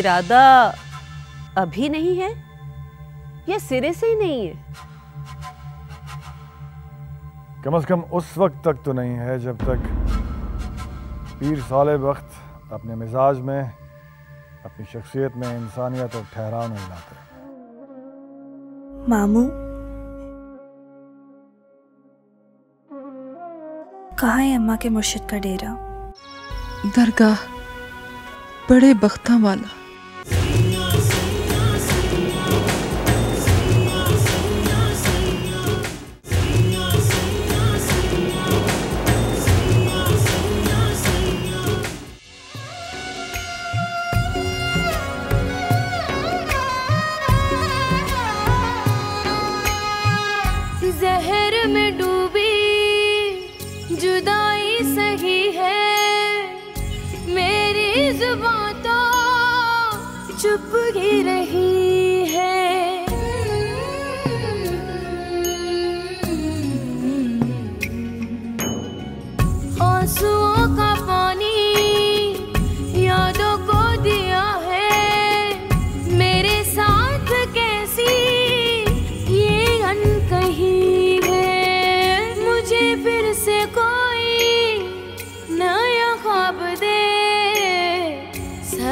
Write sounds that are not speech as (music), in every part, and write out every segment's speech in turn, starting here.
इरादा अभी नहीं है? या सिरे से ही नहीं है? कम से कम उस वक्त तक तो नहीं है जब तक पीर साले वक्त अपने मिजाज में अपनी शख्सियत में इंसानियत और ठहराव नहीं लाते। मामू? कहाँ है अम्मा के मुर्शिद का डेरा? दरगाह बड़े बख्ता वाला।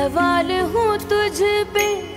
सवाल हूँ तुझ पे।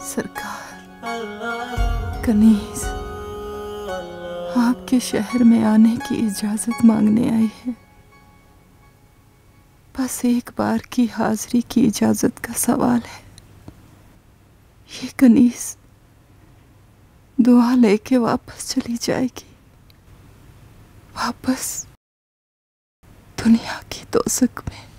सरकार आपके शहर में आने की इजाज़त मांगने आई है। बस एक बार की हाजिरी की इजाज़त का सवाल है। ये कनीज दुआ लेके वापस चली जाएगी। वापस दुनिया की दोसक में।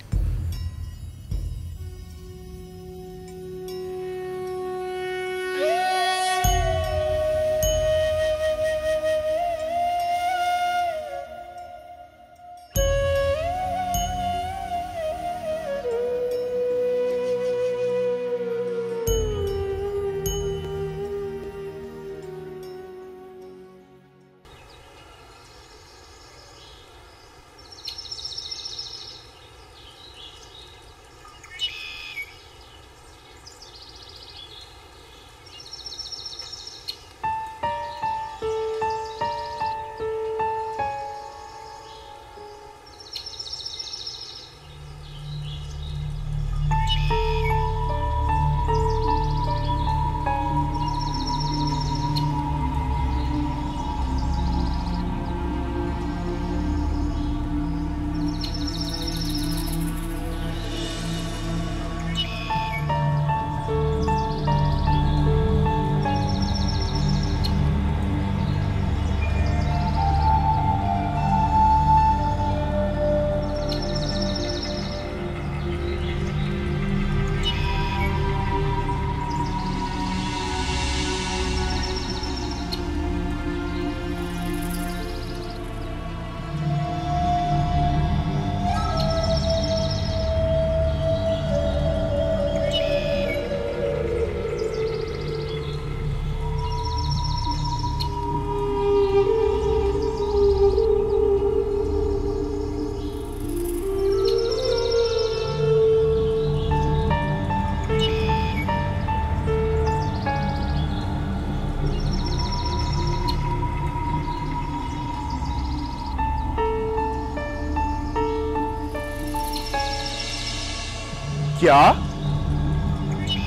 क्या?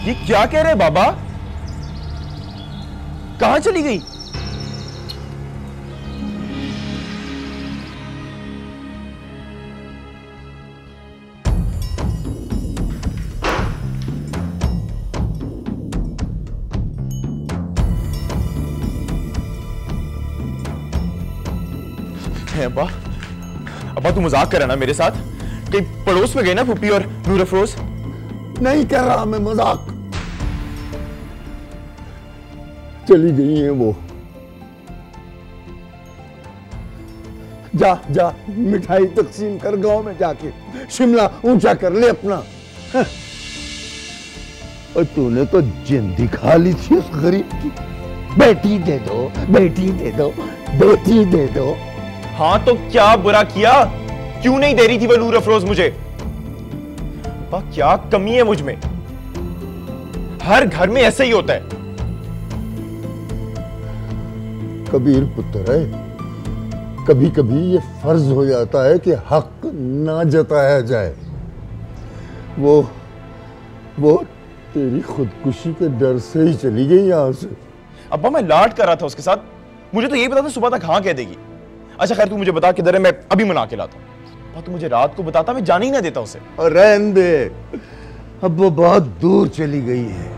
ये क्या कह रहे बाबा? कहाँ चली गई? अब्बा। अब्बा, तू मज़ाक कर रहा ना मेरे साथ? कहीं पड़ोस में गए ना फुप्पी और नूर अफरोज? नहीं कर रहा मैं मज़ाक। चली गई है वो। जा जा, मिठाई तकसीम कर गाँव में जाके। शिमला ऊँचा कर ले अपना। और तूने तो जिंदी खा ली थी उस गरीब की। बेटी दे दो, बेटी दे दो, बेटी दे दो। हाँ तो क्या बुरा किया? क्यों नहीं दे रही थी वो नूर अफरोज मुझे? अब्बा क्या कमी है मुझमें? हर घर में ऐसा ही होता है। कबीर पुत्र है कभी कभी ये फ़र्ज़ हो जाता है कि हक ना जताया जाए। वो वो तेरी खुदकुशी के डर से ही चली गई यहाँ से अब्बा मैं लाड कर रहा था उसके साथ। मुझे तो यही पता था सुबह तक हाँ कह देगी। अच्छा खैर तू मुझे बता किधर है मैं अभी मना के लाता हूँ। अब्बा, तू मुझे रात को बताता मैं जाने ही ना देता उसे। और रहन दे। अब वो बहुत दूर चली गई है।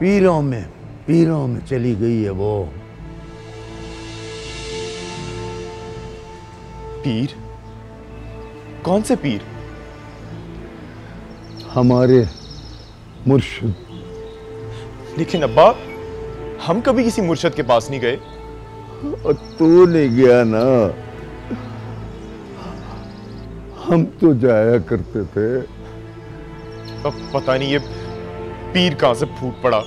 पीरों में पीरों में चली गई है वो। पीर? कौन से पीर? हमारे मुर्शिद। लेकिन अब्बा हम कभी किसी मुर्शद के पास नहीं गए। तू नहीं गया ना। हम तो जाया करते थे। अब पता नहीं ये पीर कहाँ से फूट पड़ा।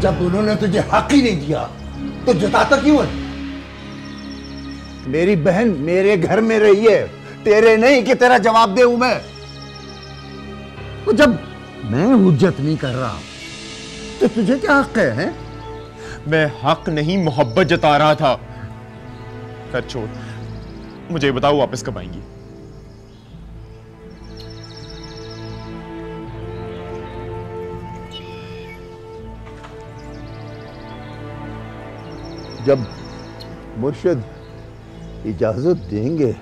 जब उन्होंने तुझे हक ही नहीं दिया तो जताता क्यों है? मेरी बहन मेरे घर में रही है तेरे नहीं कि तेरा जवाब दे मैं। तो जब मैं हुज्जत नहीं कर रहा तो तुझे क्या हक है, है? मैं हक नहीं मोहब्बत जता रहा था। छोड़ मुझे बताओ वापस कब आएँगी? जब मुर्शद इजाज़त देंगे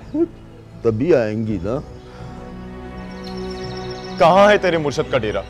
तभी आएँगी ना। कहाँ है तेरे मुर्शद का डेरा?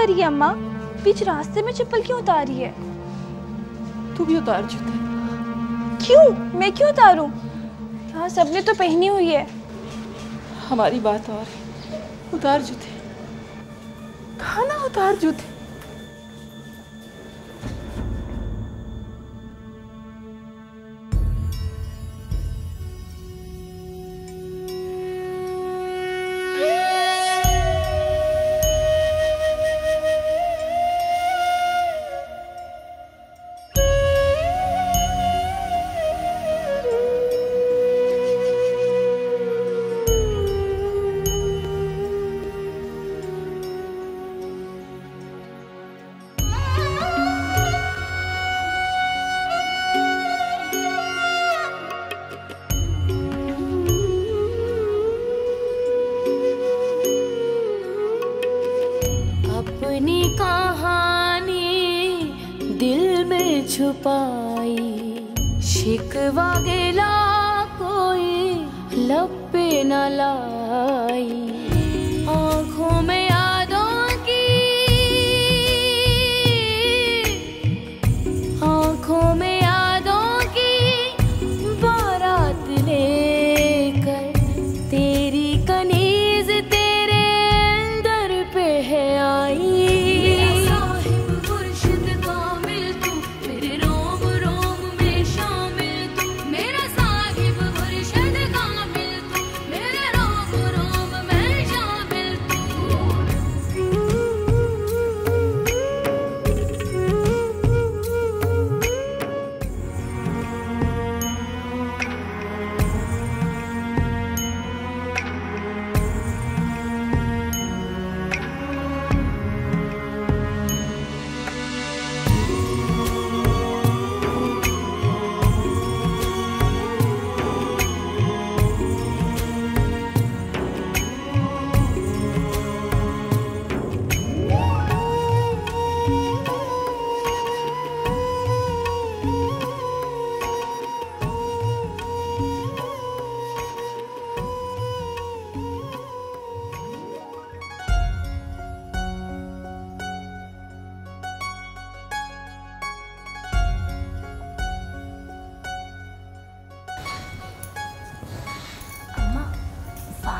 कर रही है अम्मा? बीच रास्ते में चप्पल क्यों उतार रही है? तू भी उतार जूते। क्यों? मैं क्यों उतारू? हाँ सबने तो पहनी हुई है। हमारी बात और है। उतार जूते। खाना उतार जूते।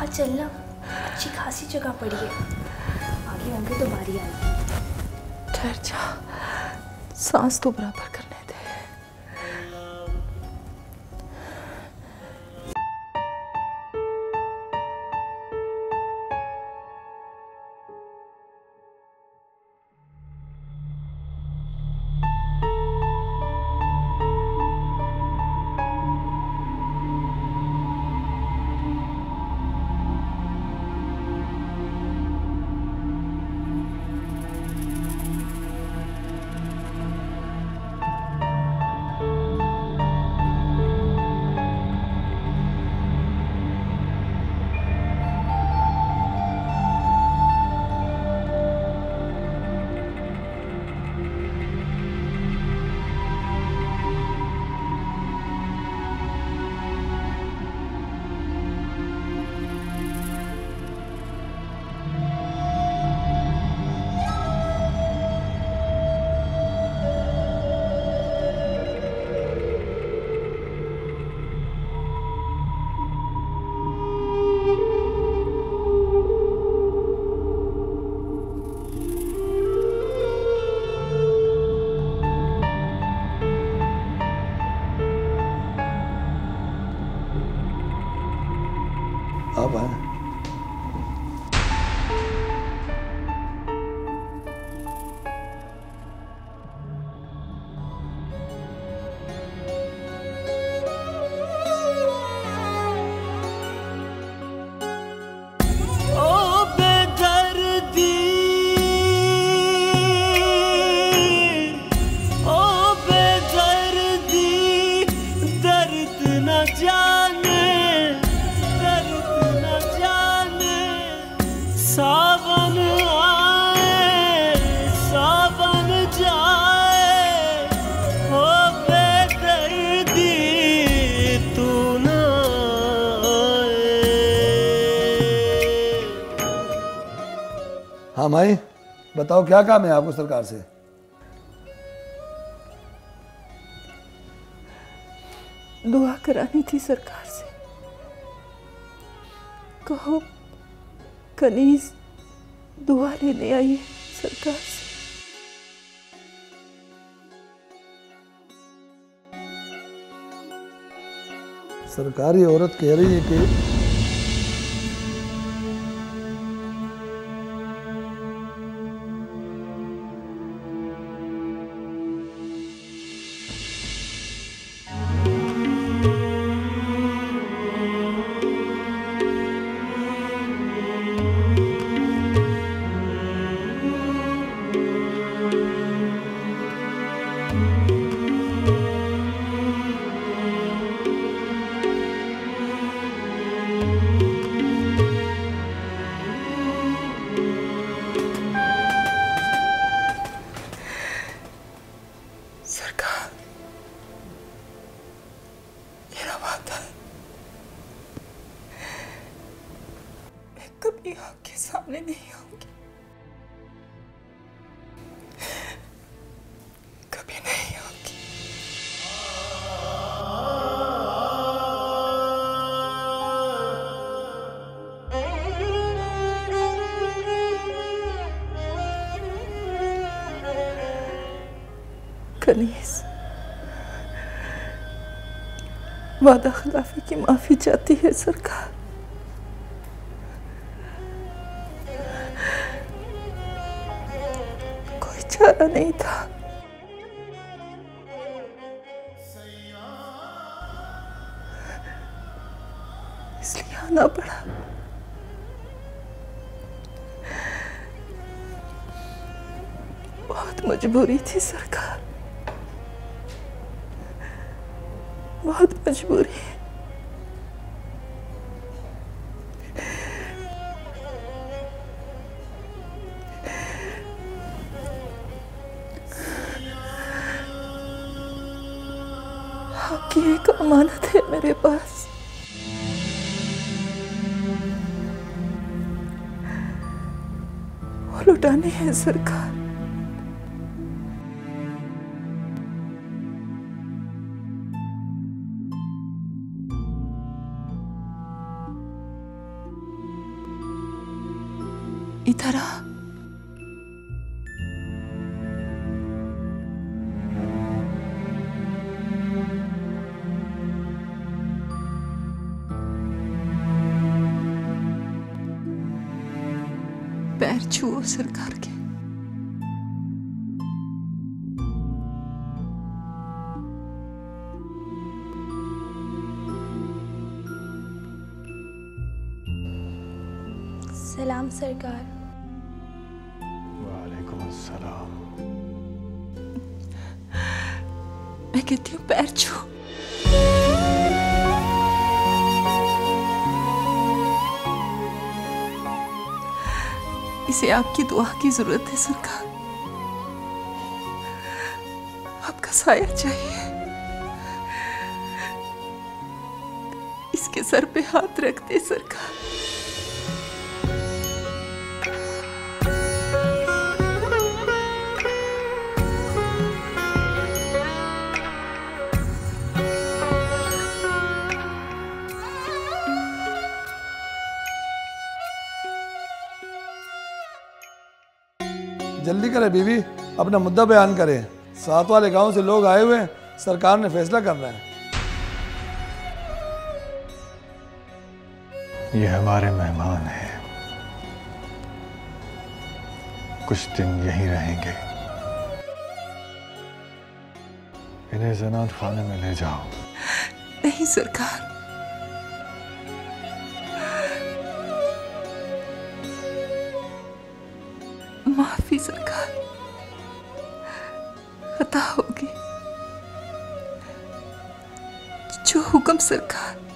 चलना? अच्छी खासी जगह पड़ी है। आगे होंगे तो बारी आएगी। ठहर जा। सांस तो बराबर करने हाँ भाई बताओ क्या काम है आपको सरकार से? दुआ करानी थी सरकार से। कहो कनीज दुआ लेने आई है सरकार से। सरकारी औरत कह रही है कि कभी आपके सामने नहीं आऊँगी कभी नहीं आऊँगी कनीस वादा खिलाफी की माफ़ी चाहती है सरकार। चारा नहीं था। इसलिए आना पड़ा। बहुत मजबूरी थी सरकार। बहुत मजबूरी। पास वो लुटानी है सरकार। छुओ सरकार के सलाम सरकार वालेकुम अस्सलाम मैं कहती हूँ पैर छू इसे आपकी दुआ की ज़रूरत है, सरकार। आपका साया चाहिए। इसके सर पे हाथ रखते सरकार। जल्दी करें बीबी अपना मुद्दा बयान करें। साथ वाले गाँव से लोग आए हुए हैं सरकार ने फैसला करना है। ये हमारे मेहमान हैं। कुछ दिन यहीं रहेंगे। इन्हें जनात खाने में ले जाओ। नहीं सरकार। खता होगी जो हुक्म सरकार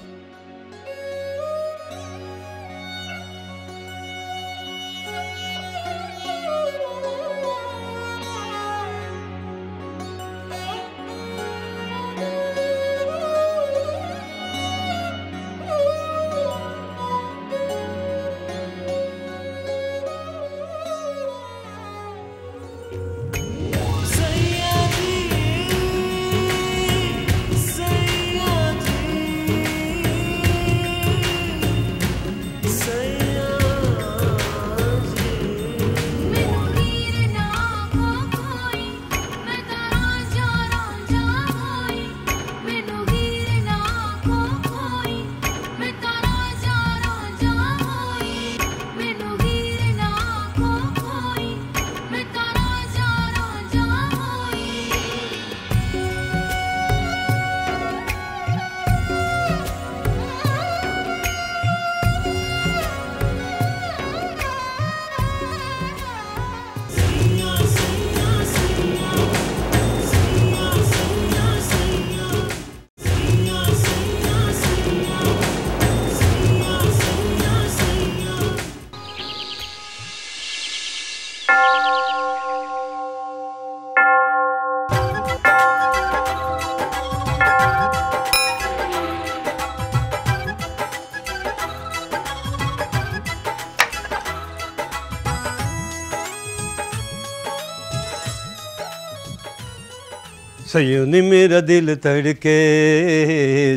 सयोनी मेरा दिल तड़के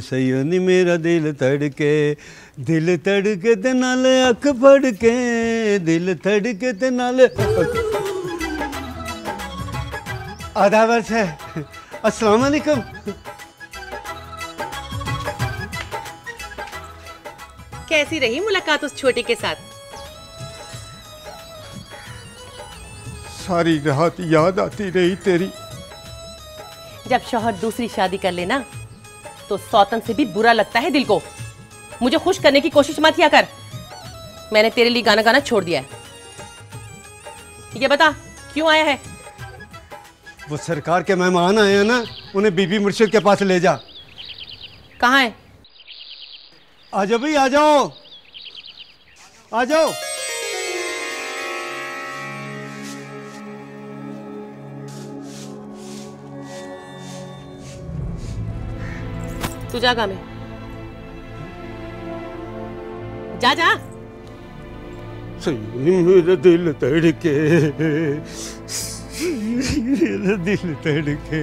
सयोनी मेरा दिल तड़के दिल तड़के ते नाल अख फड़ के दिल तड़के ते नाल आधा वर्ष है। अस्सलाम वालेकुम कैसी रही मुलाकात उस छोटे के साथ? सारी रात याद आती रही तेरी। जब शोहर दूसरी शादी कर लेना तो सौतन से भी बुरा लगता है दिल को। मुझे खुश करने की कोशिश मत किया कर। मैंने तेरे लिए गाना गाना छोड़ दिया है। ये बता क्यों आया है? वो सरकार के मेहमान आए हैं ना उन्हें बीबी मुर्शिद के पास ले जा। कहाँ है? आ जाओ भाई आ जाओ। आ जाओ। तू जा में। जा जा। मेरा दिल तड़के मेरा दिल तड़के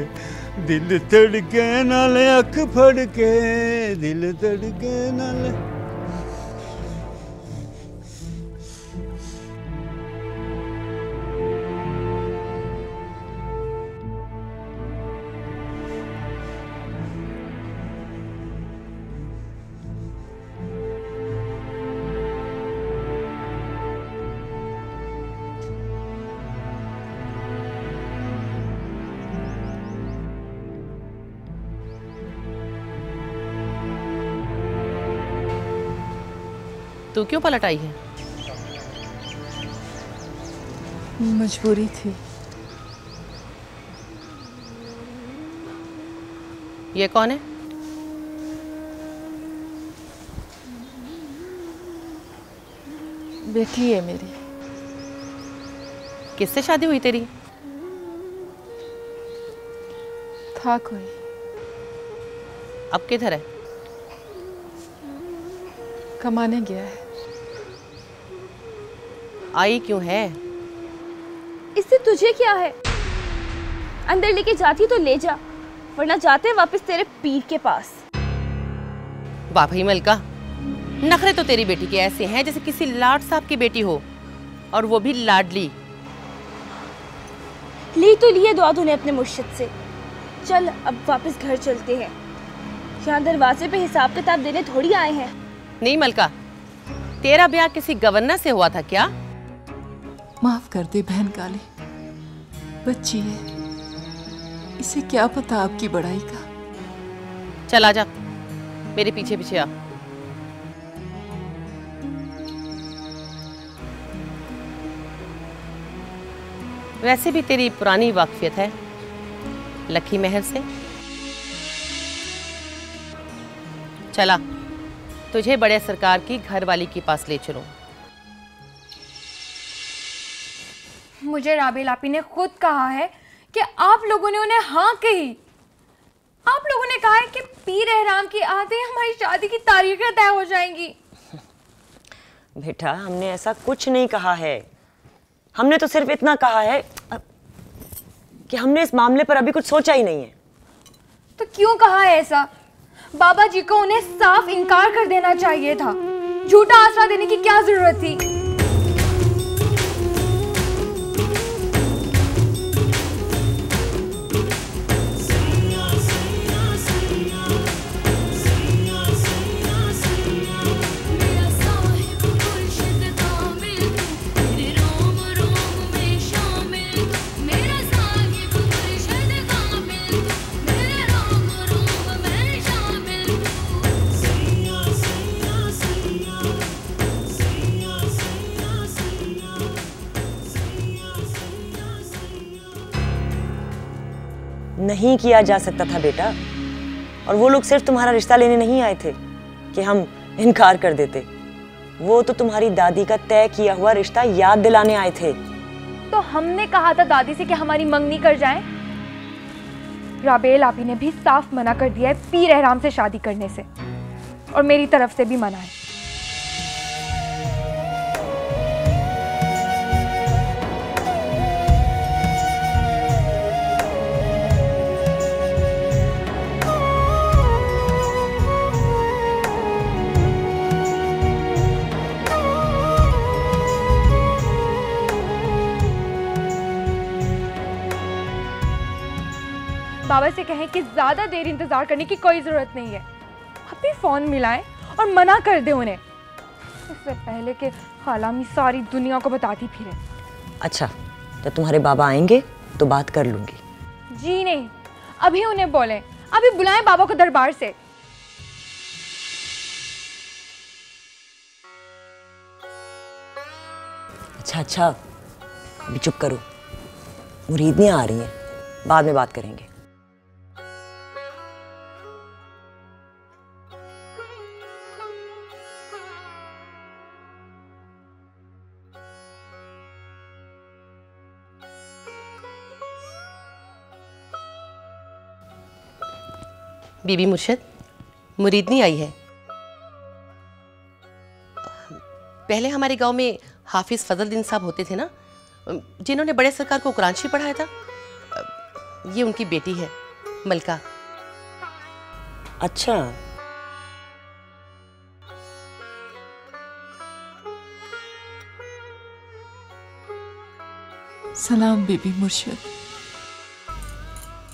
दिल तड़के नाले अख फड़के, दिल तड़के नाले तू क्यों पलट आई है? मजबूरी थी। ये कौन है? बेटी है मेरी। किससे शादी हुई तेरी? था कोई। अब किधर है? कमाने गया है। आई क्यों है? इससे तुझे क्या है? अंदर लेके जाती तो ले जा वरना जाते वापस तेरे पीर के पास। वाह भाई मलका नखरे तो तेरी बेटी के ऐसे हैं जैसे किसी लाट साहब की बेटी हो और वो भी लाडली। ली तो लिए दुआ तूने अपने मुर्शिद से। चल अब वापस घर चलते हैं। यहाँ दरवाजे पे हिसाब किताब देने थोड़ी आए हैं। नहीं मलका तेरा ब्याह किसी गवर्नर से हुआ था क्या? माफ़ कर दे बहन काली। बच्ची है। इसे क्या पता आपकी बड़ाई का? चल आजा मेरे पीछे पीछे आ। वैसे भी तेरी पुरानी वाकफियत है, लखी महल से। चला, तुझे बड़े सरकार की घरवाली के पास ले चलूँ। मुझे राबेल आपी ने खुद कहा है कि आप लोगों ने उन्हें हाँ कही। आप लोगों ने कहा है कि पीर एहराम की आते हमारी शादी की तारीखें तय हो जाएँगी। बेटा हमने ऐसा कुछ नहीं कहा है। हमने तो सिर्फ़ इतना कहा है कि हमने इस मामले पर अभी कुछ सोचा ही नहीं है। तो क्यों कहा है ऐसा? बाबा जी को उन्हें साफ़ इनकार कर देना चाहिए था। झूठा आसरा देने की क्या ज़रूरत थी? नहीं किया जा सकता था बेटा। और वो लोग सिर्फ़ तुम्हारा रिश्ता लेने नहीं आए थे कि हम इनकार कर देते। वो तो तुम्हारी दादी का तय किया हुआ रिश्ता याद दिलाने आए थे। तो हमने कहा था दादी से कि हमारी मंगनी कर जाए। राबेल आपी ने भी साफ़ मना कर दिया है पीर एहराम से शादी करने से। और मेरी तरफ़ से भी मना है। से कहें कि ज़्यादा देर इंतज़ार करने की कोई ज़रूरत नहीं है। अभी फ़ोन मिलाएँ और मना कर दे उन्हें। इससे पहले कि खालामी सारी दुनिया को बताती फिरे। अच्छा तो तुम्हारे बाबा आएँगे तो बात कर लूँगी। जी नहीं अभी उन्हें बोलें। अभी बुलाएँ बाबा को दरबार से। अच्छा अच्छा अभी चुप करो। मुरीदनियाँ आ रही हैं। बाद में बात करेंगे। बीबी मुर्शद मुरीदनी आई है। पहले हमारे गाँव में हाफिज फजलदीन साहब होते थे ना जिन्होंने बड़े सरकार को कुरान शरीफ पढ़ाया था ये उनकी बेटी है मलका। अच्छा। सलाम बीबी मुर्शद।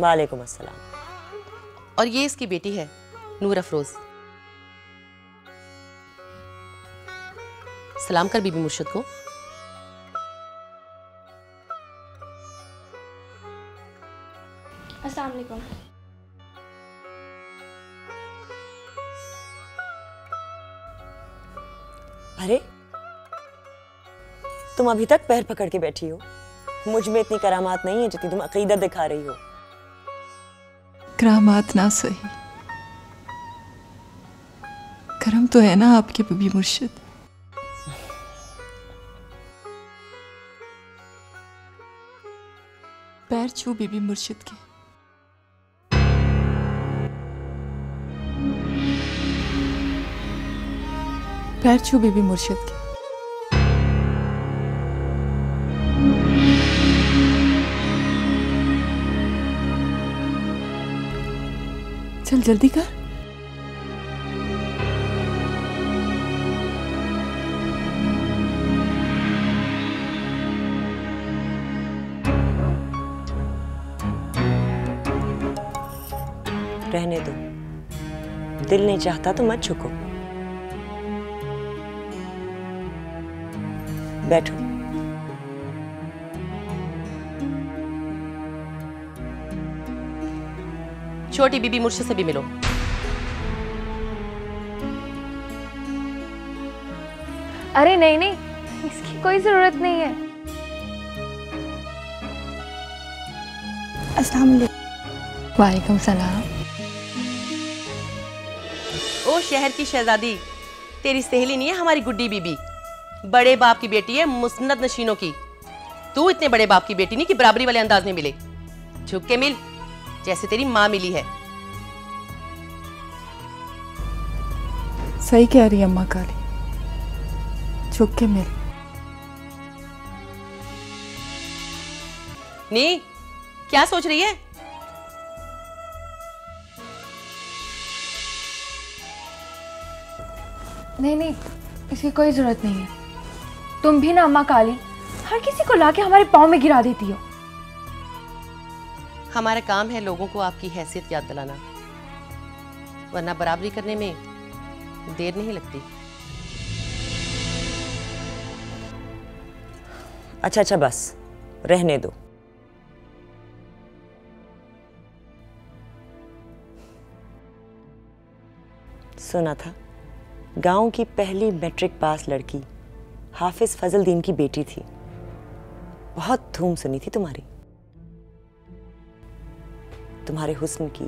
वालेकुम अस्सलाम। और ये इसकी बेटी है नूर अफरोज। सलाम कर बीबी मुर्शद को। अस्सलाम वालेकुम। अरे तुम अभी तक पैर पकड़ के बैठी हो। मुझमें इतनी करामात नहीं है जितनी तुम अकीदत दिखा रही हो। करामात ना सही। करम तो है ना आपके बीबी मुर्शिद। पैर छू बीबी मुर्शिद के। पैर छू बीबी मुर्शिद के। चल जल्दी कर। रहने दो। दिल नहीं चाहता तो मत झुको। बैठो। छोटी बीबी मुर्शिद से भी मिलो। अरे नहीं नहीं इसकी कोई ज़रूरत नहीं है। अस्सलाम वालेकुम सलाम। ओ शहर की शहजादी तेरी सहेली नहीं है हमारी गुड्डी बीबी? बड़े बाप की बेटी है मुस्नद नशीनों की। तू इतने बड़े बाप की बेटी नहीं कि बराबरी वाले अंदाज में मिले। झुक के मिल। जैसे तेरी माँ मिली है। सही कह रही अम्मा काली। झुक के मिल। नी क्या सोच रही है? नहीं नहीं इसकी कोई ज़रूरत नहीं है। तुम भी ना अम्मा काली हर किसी को लाके हमारे पाँव में गिरा देती हो। हमारा काम है लोगों को आपकी हैसियत याद दिलाना। वरना बराबरी करने में देर नहीं लगती। अच्छा अच्छा बस। रहने दो। सुना था, गाँव की पहली मैट्रिक पास लड़की, हाफिज फजल दीन की बेटी थी। बहुत धूम सुनी थी तुम्हारी। तुम्हारे हुस्न की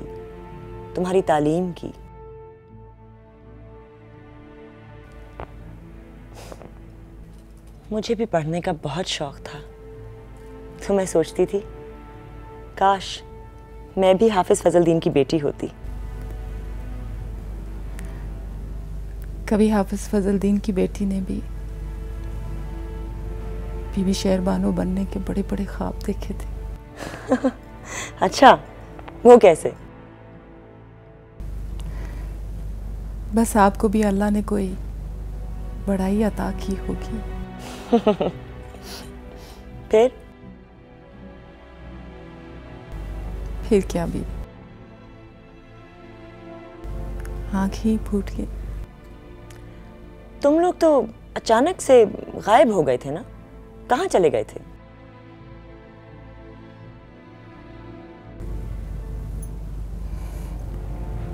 तुम्हारी तालीम की। मुझे भी पढ़ने का बहुत शौक था। तो मैं सोचती थी काश मैं भी हाफिज फजल दीन की बेटी होती। कभी हाफिज फजल दीन की बेटी ने भी बीबी शेर बानो बनने के बड़े बड़े ख्वाब देखे थे। (laughs) अच्छा वो कैसे? बस आपको भी अल्लाह ने कोई बड़ाई अता की होगी। (laughs) फिर? फिर क्या भी? आँख ही फूट गई। तुम लोग तो अचानक से गायब हो गए थे ना? कहाँ चले गए थे?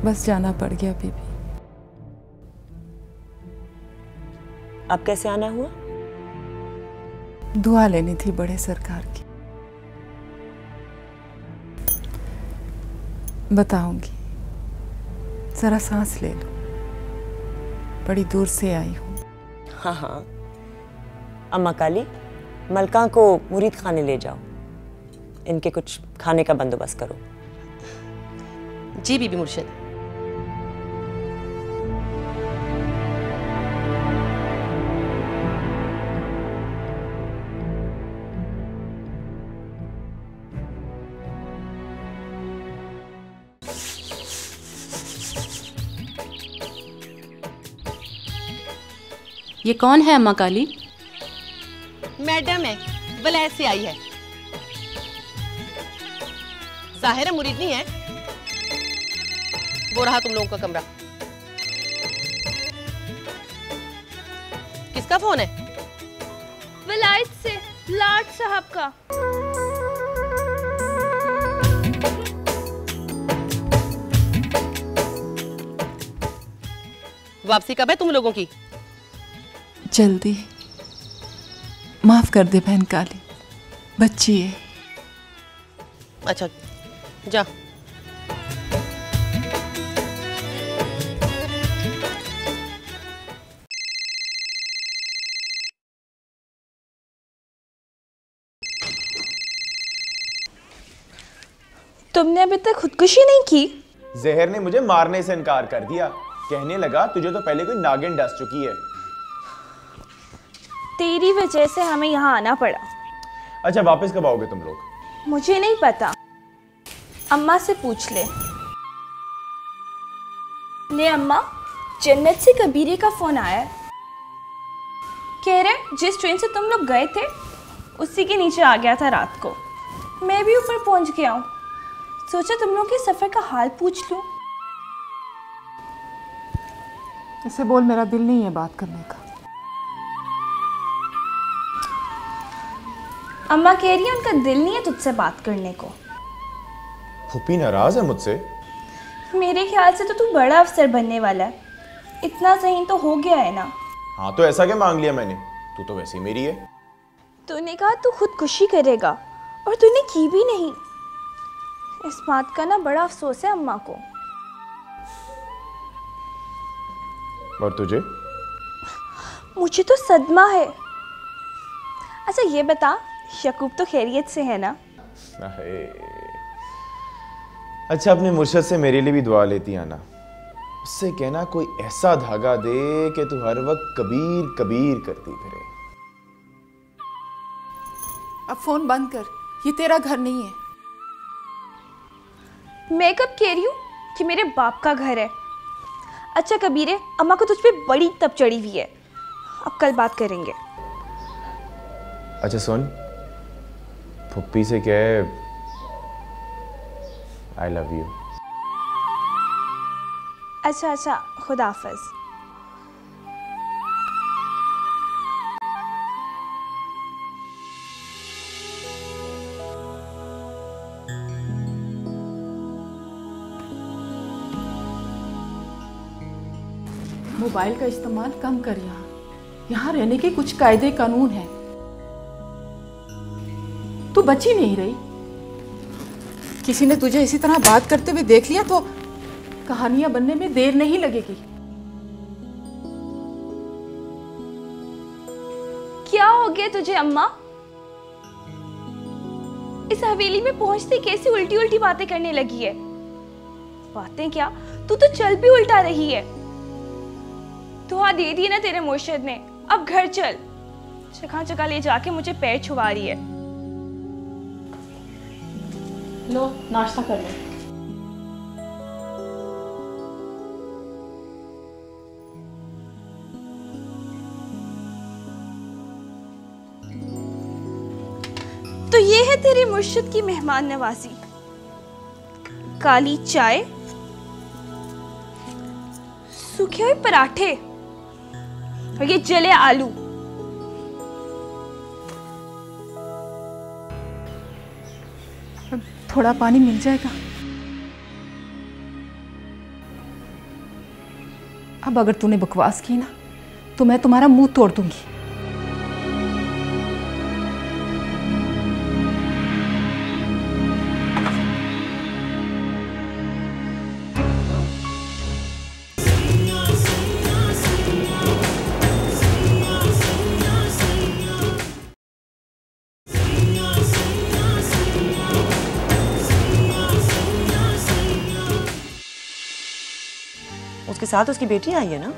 बस जाना पड़ गया बीबी अब कैसे आना हुआ? दुआ लेनी थी बड़े सरकार की। बताऊँगी। जरा सांस ले लो। बड़ी दूर से आई हूँ। हाँ हाँ। अम्मा काली मलका को मुरीद खाने ले जाओ। इनके कुछ खाने का बंदोबस्त करो। जी बीबी मुर्शिद। ये कौन है अम्मा काली? मैडम है वलैत से आई है। ज़ाहिर है मुरीद नहीं है? वो रहा तुम लोगों का कमरा। किसका फ़ोन है? विलायत से लाट साहब का। वापसी कब है तुम लोगों की? जल्दी। माफ़ कर दे बहन काली। बच्ची है। अच्छा जा। तुमने अभी तक खुदकुशी नहीं की? जहर ने मुझे मारने से इनकार कर दिया। कहने लगा तुझे तो पहले कोई नागिन डस चुकी है। तेरी वजह से हमें यहाँ आना पड़ा। अच्छा वापस कब आओगे तुम लोग? मुझे नहीं पता। अम्मा से पूछ ले। ले अम्मा जन्नत से कबीरे का फ़ोन आया। कह रहे जिस ट्रेन से तुम लोग गए थे उसी के नीचे आ गया था रात को। मैं भी ऊपर पहुँच गया हूँ। सोचा तुम लोग के सफ़र का हाल पूछ लूँ। इसे बोल मेरा दिल नहीं है बात करने का। अम्मा कह रही है उनका दिल नहीं है तुझसे बात करने को। फुप्पी नाराज़ है मुझसे? मेरे ख्याल से तो तू बड़ा अफसर बनने वाला है। इतना सही तो हो गया है ना? हाँ तो ऐसा क्या मांग लिया मैंने? तू तो वैसे ही मेरी है। तूने कहा तू खुदकुशी करेगा और तूने की भी नहीं। इस बात का ना बड़ा अफसोस है अम्मा को। और तुझे? मुझे तो सदमा है। अच्छा ये बता शकूब तो खैरियत से है ना? अच्छा अपने मुर्शद से मेरे लिए भी दुआ लेती आना। उससे कहना कोई ऐसा धागा दे कि तू हर वक्त कबीर कबीर करती फिरे। अब फ़ोन बंद कर। ये तेरा घर नहीं है। मैं कब कह रही हूँ कि मेरे बाप का घर है? अच्छा कबीरे अम्मा को तुझ पे बड़ी तब चढ़ी हुई है। अब कल बात करेंगे। अच्छा सुन। फुप्पी से कह आई लव यू अच्छा अच्छा खुदा हाफिज मोबाइल का इस्तेमाल कम कर यहाँ। यहाँ रहने के कुछ कायदे कानून हैं। बची नहीं रही। किसी ने तुझे इसी तरह बात करते हुए देख लिया तो कहानियाँ बनने में देर नहीं लगेगी। क्या हो गया तुझे, अम्मा? इस हवेली में पहुँचते कैसी उल्टी उल्टी बातें करने लगी है? बातें क्या? तू तो चल भी उल्टा रही है। दुआ दे दी ना तेरे मुर्शिद ने। अब घर चल। जगह जगह ले जाके मुझे पैर छुआ रही है। लो, नाश्ता कर लो। तो ये है तेरे मुर्शिद की मेहमान नवाजी। काली चाय, सूखे हुए पराठे और ये जले आलू। थोड़ा पानी मिल जाएगा। अब अगर तूने बकवास की ना तो मैं तुम्हारा मुँह तोड़ दूँगी। साथ उसकी बेटी आई है ना?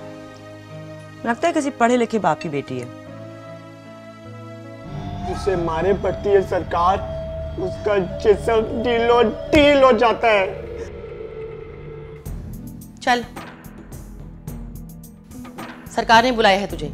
लगता है किसी पढ़े लिखे बाप की बेटी है। उसे मारे पड़ती है सरकार उसका जिसम ढीलो ढील हो जाता है। चल। सरकार ने बुलाया है तुझे।